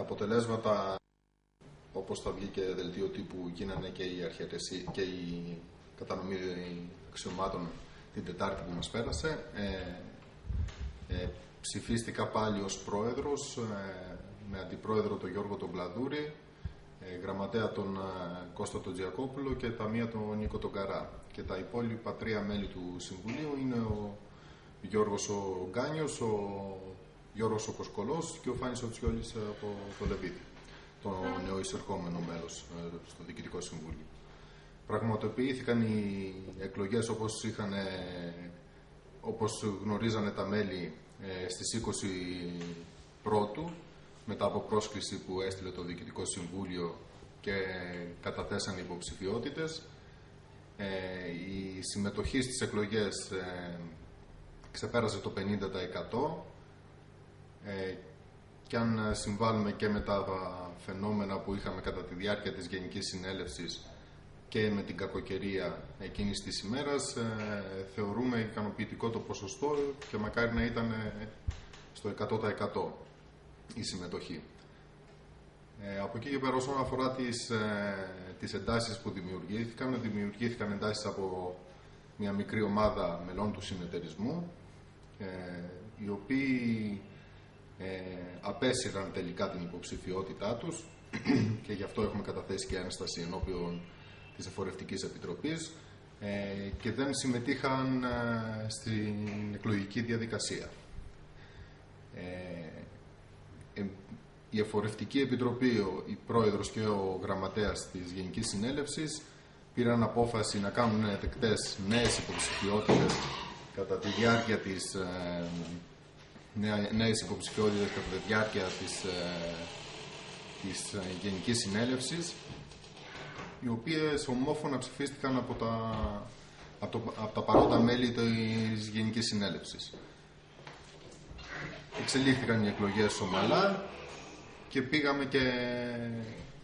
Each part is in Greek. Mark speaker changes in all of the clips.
Speaker 1: Τα αποτελέσματα, όπως θα βγει και δελτίο τύπου, γίνανε και η, αρχιερεσί, και η κατανομή αξιωμάτων την Τετάρτη που μας πέρασε. Ε, ε, ψηφίστηκα πάλι ως πρόεδρος, ε, με αντιπρόεδρο τον Γιώργο τον Κλαδούρη, ε, γραμματέα τον ε, Κώστα τον Τζιακόπουλο και ταμεία τον Νίκο τον Καρά. Και τα υπόλοιπα τρία μέλη του Συμβουλίου είναι ο Γιώργος ο Γκάνιος, ο Γιώργος ο Κοσκολός και ο Φάνης ο Τσιόλης από το Λεβίδι, το νέο εισερχόμενο μέλος ε, στο Διοικητικό Συμβούλιο. Πραγματοποιήθηκαν οι εκλογές όπως, είχαν, όπως γνωρίζανε τα μέλη στις 20 πρώτου μετά από πρόσκληση που έστειλε το Διοικητικό Συμβούλιο και καταθέσαν υποψηφιότητες. Ε, η συμμετοχή στις εκλογές ε, ξεπέρασε το 50% ε, και αν συμβάλλουμε και με τα φαινόμενα που είχαμε κατά τη διάρκεια της Γενικής Συνέλευσης και με την κακοκαιρία εκείνης της ημέρας, ε, θεωρούμε ικανοποιητικό το ποσοστό και μακάρι να ήταν στο 100% η συμμετοχή. Ε, από εκεί και πέρα όσον αφορά τις, ε, τις εντάσεις που δημιουργήθηκαν, δημιουργήθηκαν εντάσεις από μια μικρή ομάδα μελών του συνεταιρισμού, ε, οι οποίοι ε, απέσυραν τελικά την υποψηφιότητά τους και γι' αυτό έχουμε καταθέσει και ένσταση ενώπιον της Εφορευτικής Επιτροπής ε, και δεν συμμετείχαν ε, στην εκλογική διαδικασία. Ε, η Εφορευτική Επιτροπή, ο η πρόεδρος και ο γραμματέας της Γενικής Συνέλευσης πήραν απόφαση να κάνουν δεκτές νέες υποψηφιότητες κατά τη διάρκεια της ε, νέες υποψηφιότητες κατά τη διάρκεια της, ε, της ε, Γενικής Συνέλευσης οι οποίες ομόφωνα ψηφίστηκαν από τα, από, το, από τα παρόντα μέλη της Γενικής Συνέλευσης. Εξελίχθηκαν οι εκλογές ομαλά και πήγαμε και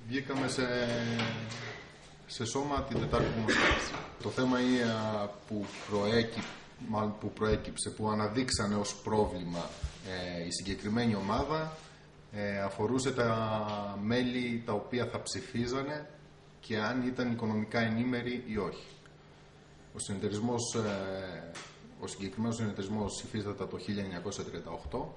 Speaker 1: βγήκαμε σε, σε σώμα την Τετάρτη που μας Το θέμα είναι που, προέκυψε, που προέκυψε, που αναδείξανε ως πρόβλημα ε, η συγκεκριμένη ομάδα ε, αφορούσε τα μέλη τα οποία θα ψηφίζανε και αν ήταν οικονομικά ενήμεροι ή όχι. Ο συνεταιρισμός, ε, ο συγκεκριμένος συνεταιρισμός υφίσταται το 1938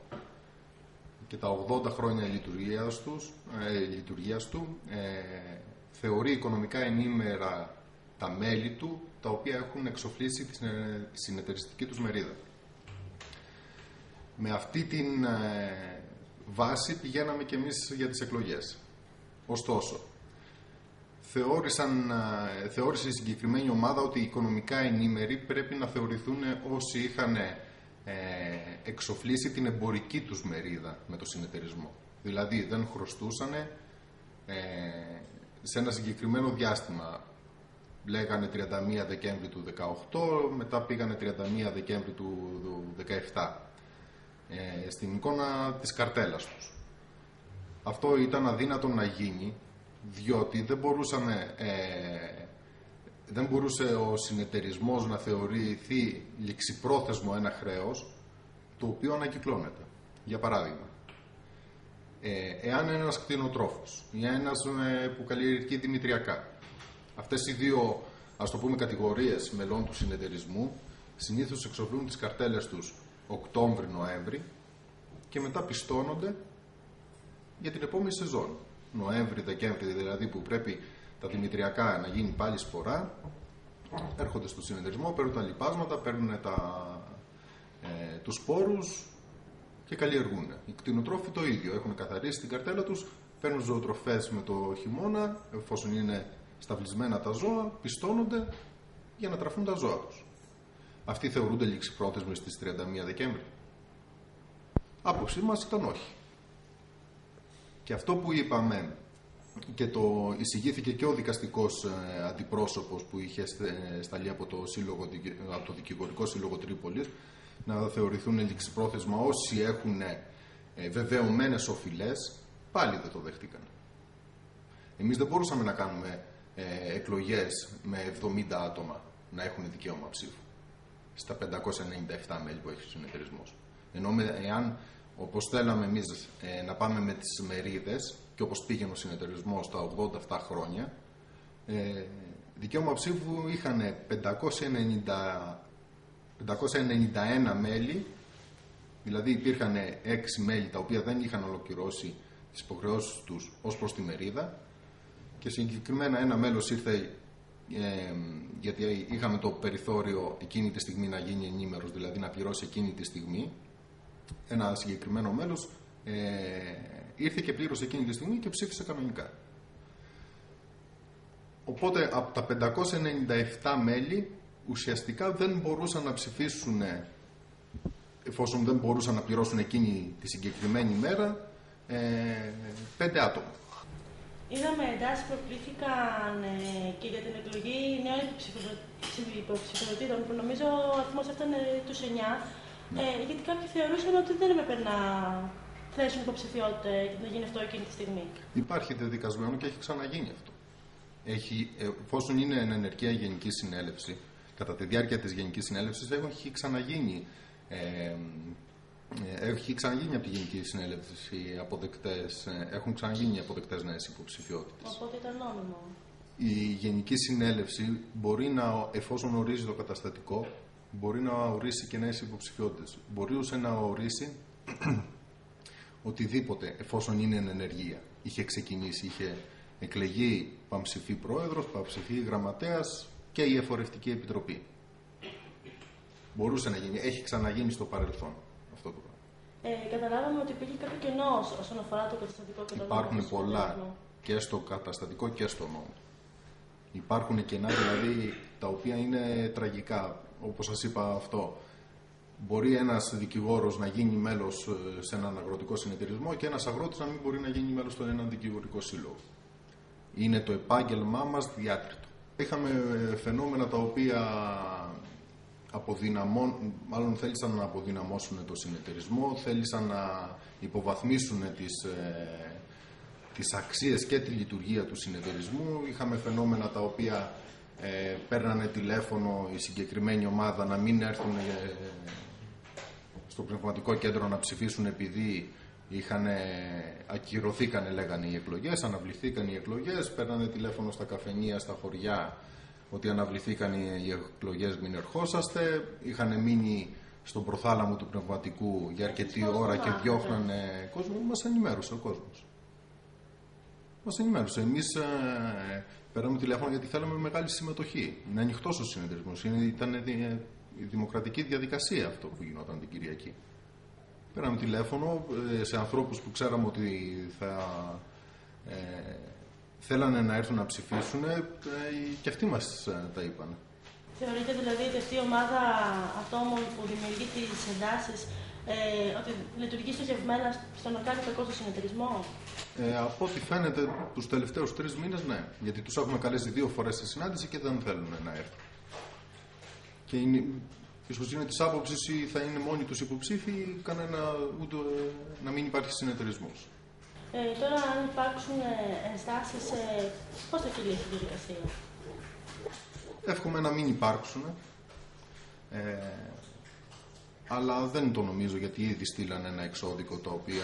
Speaker 1: και τα 80 χρόνια λειτουργίας, τους, ε, λειτουργίας του ε, θεωρεί οικονομικά ενήμερα τα μέλη του τα οποία έχουν εξοφλήσει τη συνεταιριστική τους μερίδα. Με αυτή την ε, βάση πηγαίναμε και εμείς για τις εκλογές. Ωστόσο, θεώρησαν, ε, θεώρησε η συγκεκριμένη ομάδα ότι οι οικονομικά ενήμεροι πρέπει να θεωρηθούν όσοι είχαν ε, εξοφλήσει την εμπορική τους μερίδα με το συνεταιρισμό. Δηλαδή δεν χρωστούσαν ε, σε ένα συγκεκριμένο διάστημα. Λέγανε 31 Δεκέμβρη του 18, μετά πήγανε 31 Δεκέμβρη του 17 ε, στην εικόνα της καρτέλας τους. Αυτό ήταν αδύνατο να γίνει διότι δεν μπορούσαμε ε, δεν μπορούσε ο συνεταιρισμός να θεωρηθεί ληξιπρόθεσμο ένα χρέος το οποίο ανακυκλώνεται. Για παράδειγμα, ε, εάν ένας κτηνοτρόφος ή ένας ε, που καλλιεργεί δημητριακά, αυτές οι δύο ας το πούμε κατηγορίες μελών του συνεταιρισμού συνήθως εξοφλούν τις καρτέλες τους Οκτώβρη-Νοέμβρη και μετά πιστώνονται για την επόμενη σεζόν. Νοέμβρη-Δεκέμβρη δηλαδή που πρέπει τα δημητριακά να γίνει πάλι σπορά, έρχονται στο συνεταιρισμό, παίρνουν τα λιπάσματα, παίρνουν τα, ε, τους σπόρους και καλλιεργούν. Οι κτηνοτρόφοι το ίδιο, έχουν καθαρίσει την καρτέλα τους, παίρνουν ζωοτροφές με το χειμώνα, εφόσον είναι σταυλισμένα τα ζώα, πιστώνονται για να τραφούν τα ζώα τους. Αυτοί θεωρούνται λήξυπρόθεσμοι στις 31 Δεκέμβρη. Άποψή μας ήταν όχι. Και αυτό που είπαμε και το εισηγήθηκε και ο δικαστικός ε, αντιπρόσωπος που είχε σταλεί από το, σύλλογο, από το Δικηγορικό Σύλλογο Τρίπολης να θεωρηθούν ληξιπρόθεσμα όσοι έχουν ε, βεβαιωμένες οφειλές, πάλι δεν το δέχτηκαν. Εμείς δεν μπορούσαμε να κάνουμε ε, εκλογές με 70 άτομα να έχουν δικαίωμα ψήφου στα 597 μέλη που έχει ο συνεταιρισμό. Ενώ εάν όπως θέλαμε εμείς ε, να πάμε με τις μερίδες και όπως πήγαινε ο συνεταιρισμό στα 87 χρόνια, ε, δικαίωμα ψήφου είχαν 590, 591 μέλη, δηλαδή υπήρχαν 6 μέλη τα οποία δεν είχαν ολοκληρώσει τις υποχρεώσεις τους ως προς τη μερίδα και συγκεκριμένα ένα μέλος ήρθε ε, γιατί είχαμε το περιθώριο εκείνη τη στιγμή να γίνει ενήμερος, δηλαδή να πληρώσει εκείνη τη στιγμή ένα συγκεκριμένο μέλος ε, ήρθε και πλήρωσε εκείνη τη στιγμή και ψήφισε κανονικά. Οπότε από τα 597 μέλη ουσιαστικά δεν μπορούσαν να ψηφίσουν εφόσον δεν μπορούσαν να πληρώσουν εκείνη τη συγκεκριμένη μέρα ε, πέντε άτομα.
Speaker 2: Είδαμε εντάσεις που προκλήθηκαν ε, και για την εκλογή νέων υποψηφιωτήτων, που νομίζω ο αριθμός ήταν τους 9. Ναι. Ε, γιατί κάποιοι θεωρούσαν ότι δεν έπρεπε να θέσουν υποψηφιότητα και να γίνει αυτό εκείνη τη στιγμή.
Speaker 1: Υπάρχει δεδικασμένο και έχει ξαναγίνει αυτό. Έχει, ε, εφόσον είναι ενεργεία γενική συνέλευση, κατά τη διάρκεια της γενικής συνέλευσης έχει ξαναγίνει ε, ε, έχει ξαναγίνει από τη Γενική Συνέλευση αποδεκτές, ε, έχουν ξαναγίνει αποδεκτές νέες υποψηφιότητες.
Speaker 2: Οπότε ήταν νόμιμο.
Speaker 1: Η Γενική Συνέλευση μπορεί να, εφόσον ορίζει το καταστατικό, μπορεί να ορίσει και νέες υποψηφιότητες. Μπορούσε να ορίσει οτιδήποτε, εφόσον είναι εν ενεργεία. Είχε ξεκινήσει, είχε εκλεγεί παμψηφί πρόεδρος, παμψηφί γραμματέας και η Εφορευτική Επιτροπή. Μπορούσε να γίνει, έχει ξαναγίνει στο παρελθόν αυτό το πράγμα.
Speaker 2: Ε, καταλάβαμε ότι υπήρχε κάποιο κενό όσον αφορά το καταστατικό και το
Speaker 1: Υπάρχουν πολλά και στο καταστατικό και στο νόμο. Υπάρχουν κενά δηλαδή τα οποία είναι τραγικά. Όπως σας είπα αυτό, μπορεί ένας δικηγόρος να γίνει μέλος ε, σε έναν αγροτικό συνεταιρισμό και ένας αγρότης να μην μπορεί να γίνει μέλος σε έναν δικηγορικό σύλλογο. Είναι το επάγγελμά μας διάτριτο. Είχαμε ε, φαινόμενα τα οποία αποδυναμών, μάλλον θέλησαν να αποδυναμώσουν το συνεταιρισμό, θέλησαν να υποβαθμίσουν τις, ε, τις αξίες και τη λειτουργία του συνεταιρισμού. Είχαμε φαινόμενα τα οποία ε, παίρνανε τηλέφωνο η συγκεκριμένη ομάδα να μην έρθουν ε, στο πνευματικό κέντρο να ψηφίσουν επειδή είχαν ακυρωθήκανε λέγανε οι εκλογές, αναβληθήκαν οι εκλογές, παίρνανε τηλέφωνο στα καφενεία, στα χωριά ότι αναβληθήκαν οι εκλογές, μην ερχόσαστε. Είχαν μείνει στον προθάλαμο του πνευματικού για αρκετή ώρα και διώχνανε κόσμο. Μας ενημέρωσε ο κόσμος. Μας ενημέρωσε. Εμείς ε, πέραμε τηλέφωνο γιατί θέλαμε μεγάλη συμμετοχή. Είναι ανοιχτός ο συνεταιρισμός. Ήταν η δημοκρατική διαδικασία αυτό που γινόταν την Κυριακή. Πέραμε τηλέφωνο ε, σε ανθρώπους που ξέραμε ότι θα ε, θέλανε να έρθουν να ψηφίσουν ε, και αυτοί μας ε, τα είπαν.
Speaker 2: Θεωρείτε δηλαδή ότι αυτή η ομάδα ατόμων που δημιουργεί τις εντάσεις ε, ότι λειτουργεί στοχευμένα στο να κάνει κακό στο συνεταιρισμό;
Speaker 1: Ε, από ό,τι φαίνεται τους τελευταίους τρεις μήνες ναι. Γιατί τους έχουμε καλέσει δύο φορές στη συνάντηση και δεν θέλουν να έρθουν. Και είναι, ίσως είναι της άποψης ή θα είναι μόνοι τους υποψήφοι κανένα, ούτε, να μην υπάρχει συνεταιρισμός.
Speaker 2: Ε, τώρα, αν υπάρξουν ε, ενστάσεις, ε, πώς θα κυλήσει η διαδικασία;
Speaker 1: Εύχομαι να μην υπάρξουν. Ε, αλλά δεν το νομίζω γιατί ήδη στείλαν ένα εξώδικο το οποίο,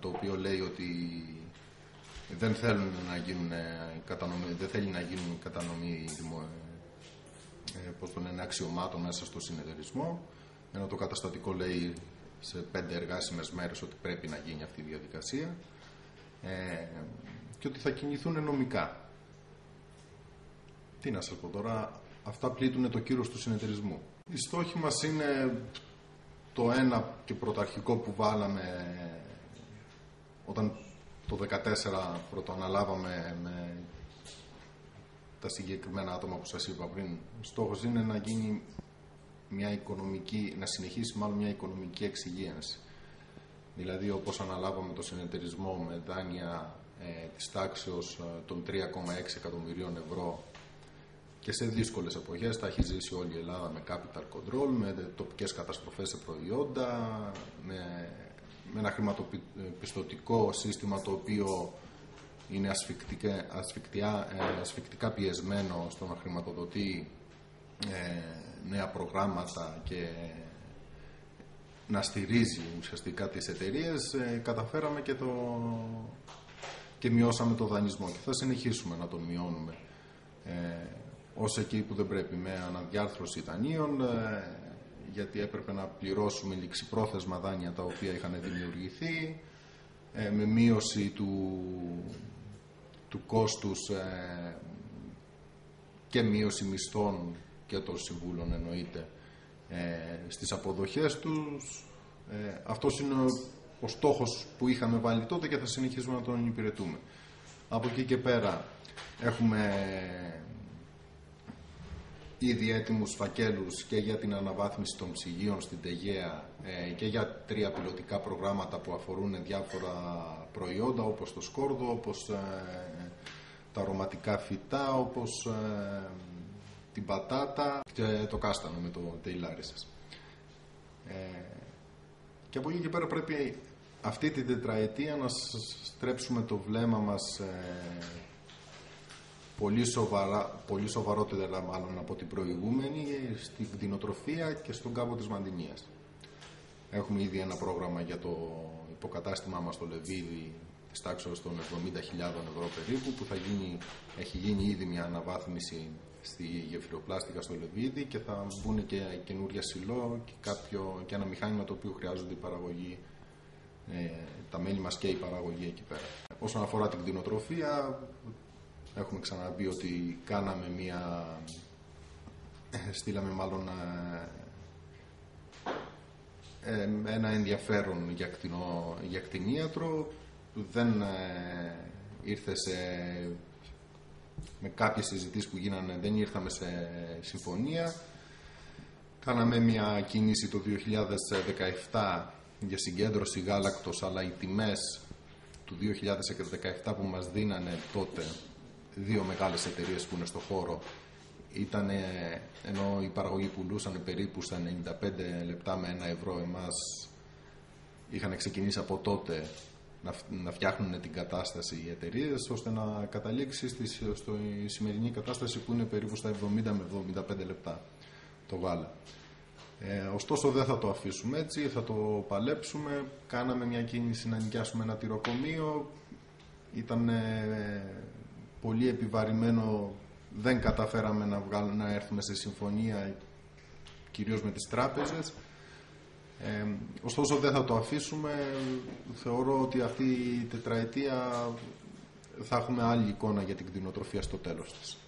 Speaker 1: το οποίο λέει ότι δεν θέλουν να γίνουν κατανομή, δεν θέλει να γίνουν κατανομή ε, πώς το λένε, αξιωμάτων μέσα στο συνεταιρισμό ενώ το καταστατικό λέει σε πέντε εργάσιμες μέρες ότι πρέπει να γίνει αυτή η διαδικασία ε, και ότι θα κινηθούν νομικά. Τι να σας πω τώρα, αυτά πλήττουν το κύρος του συνεταιρισμού. Οι στόχοι μας είναι το ένα και πρωταρχικό που βάλαμε όταν το 2014 πρωτοαναλάβαμε με τα συγκεκριμένα άτομα που σας είπα πριν. Στόχος είναι να γίνει μια οικονομική, να συνεχίσει μάλλον μια οικονομική εξυγίανση. Δηλαδή όπως αναλάβαμε το συνεταιρισμό με δάνεια ε, της τάξεως ε, των 3,6 εκατομμυρίων ευρώ και σε δύσκολες εποχές τα έχει ζήσει όλη η Ελλάδα με capital control, με τοπικές καταστροφές σε προϊόντα, με, με ένα χρηματοπιστωτικό σύστημα το οποίο είναι ασφικτικά, ασφικτικά, ε, ασφικτικά πιεσμένο στο να χρηματοδοτεί ε, νέα προγράμματα και να στηρίζει ουσιαστικά τις εταιρείες, ε, καταφέραμε και, το, και μειώσαμε το δανεισμό. Και θα συνεχίσουμε να τον μειώνουμε ε, ως εκεί που δεν πρέπει με αναδιάρθρωση δανείων ε, γιατί έπρεπε να πληρώσουμε ληξιπρόθεσμα δάνεια τα οποία είχαν δημιουργηθεί ε, με μείωση του, του κόστους ε, και μείωση μισθών και των συμβούλων εννοείται ε, στις αποδοχές τους. Ε, αυτός είναι ο, ο στόχος που είχαμε βάλει τότε και θα συνεχίσουμε να τον υπηρετούμε. Από εκεί και πέρα έχουμε ήδη έτοιμους φακέλους και για την αναβάθμιση των ψυγείων στην Τεγέα ε, και για τρία πιλωτικά προγράμματα που αφορούν διάφορα προϊόντα όπως το σκόρδο, όπως ε, τα αρωματικά φυτά, όπως ε, την πατάτα και το κάστανο με το τεϊλάρι σας. Και από εκεί και πέρα πρέπει αυτή την τετραετία να στρέψουμε το βλέμμα μας πολύ, σοβαρά, πολύ σοβαρότερα μάλλον από την προηγούμενη στην κτηνοτροφία και στον κάμπο της Μαντινίας. Έχουμε ήδη ένα πρόγραμμα για το υποκατάστημά μας στο Λεβίδι της τάξης των 70.000 ευρώ περίπου που θα γίνει, έχει γίνει ήδη μια αναβάθμιση στη γεφυροπλάστικα στο Λεβίδι και θα μπουν και καινούρια σιλό και, κάποιο, και ένα μηχάνημα το οποίο χρειάζονται η παραγωγή ε, τα μέλη μας και η παραγωγή εκεί πέρα. Όσον αφορά την κτηνοτροφία, Έχουμε ξαναπεί ότι κάναμε μία... στείλαμε μάλλον ε, ε, ένα ενδιαφέρον για, κτηνό, για κτηνίατρο. Δεν ε, ήρθε σε... με κάποιες συζητήσεις που γίνανε δεν ήρθαμε σε συμφωνία. Κάναμε μια κίνηση το 2017 για συγκέντρωση γάλακτος αλλά οι τιμές του 2017 που μας δίνανε τότε δύο μεγάλες εταιρείες που είναι στο χώρο ήταν, ενώ οι παραγωγοί πουλούσαν περίπου στα 95 λεπτά με ένα ευρώ εμάς είχαν ξεκινήσει από τότε να, να φτιάχνουν την κατάσταση οι εταιρείες ώστε να καταλήξει στη, στο, σημερινή κατάσταση που είναι περίπου στα 70 με 75 λεπτά το γάλα. Ε, ωστόσο δεν θα το αφήσουμε έτσι, θα το παλέψουμε. Κάναμε μια κίνηση να νοικιάσουμε ένα τυροκομείο. Ήταν πολύ επιβαρημένο δεν καταφέραμε να, βγάλουμε, να έρθουμε σε συμφωνία κυρίως με τις τράπεζες ε, ωστόσο δεν θα το αφήσουμε. Θεωρώ ότι αυτή η τετραετία θα έχουμε άλλη εικόνα για την κτηνοτροφία στο τέλος της